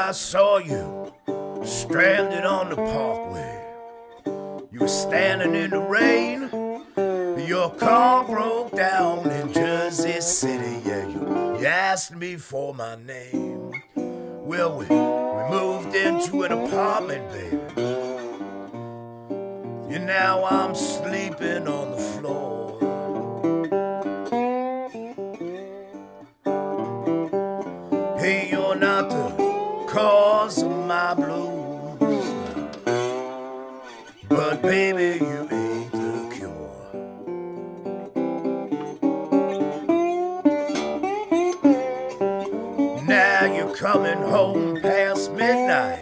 I saw you stranded on the parkway. You were standing in the rain. Your car broke down in Jersey City. Yeah, you, you asked me for my name. Well, we, we moved into an apartment, baby. And now I'm sleeping on the floor. Hey, you're not the my blues. But baby, you ain't the cure. Now you're coming home past midnight.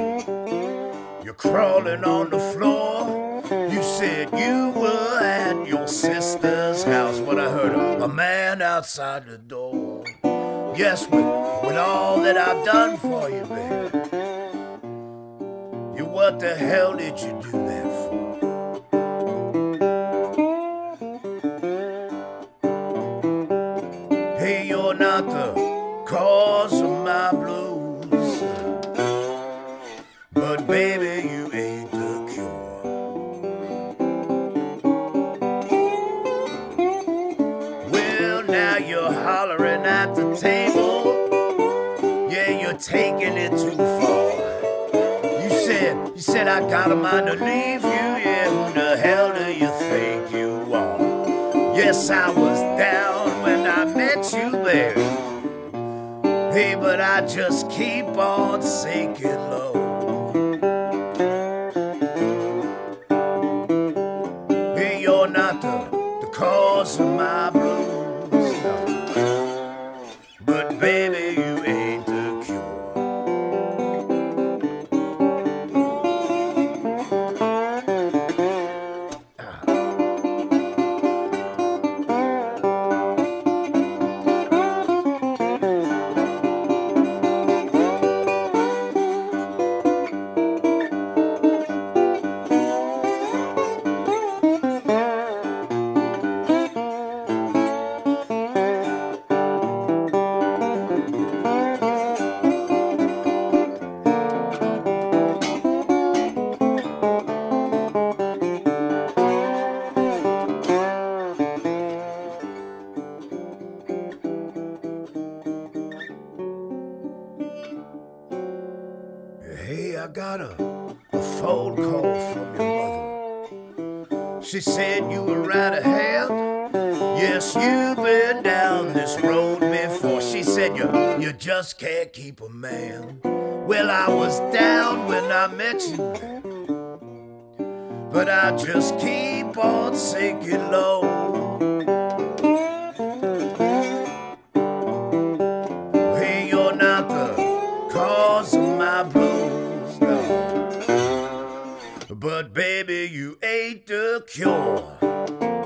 You're crawling on the floor. You said you were at your sister's house, but I heard a, a man outside the door. Yes, with, with all that I've done for you, baby. What the hell did you do that for? Hey, you're not the cause of my blues. But baby, you ain't the cure. Well, now you're hollering at the table. Yeah, you're taking it too far. You said, I got a mind to leave you. Yeah, who the hell do you think you are? Yes, I was down when I met you there. Hey, but I just keep on sinking low. Hey, you're not the, the cause of my blues. But baby, I got a, a phone call from your mother. She said you were right ahead. Yes, you've been down this road before. She said you, you just can't keep a man. Well, I was down when I met you. But I just keep on sinking low. Baby, you ain't the cure.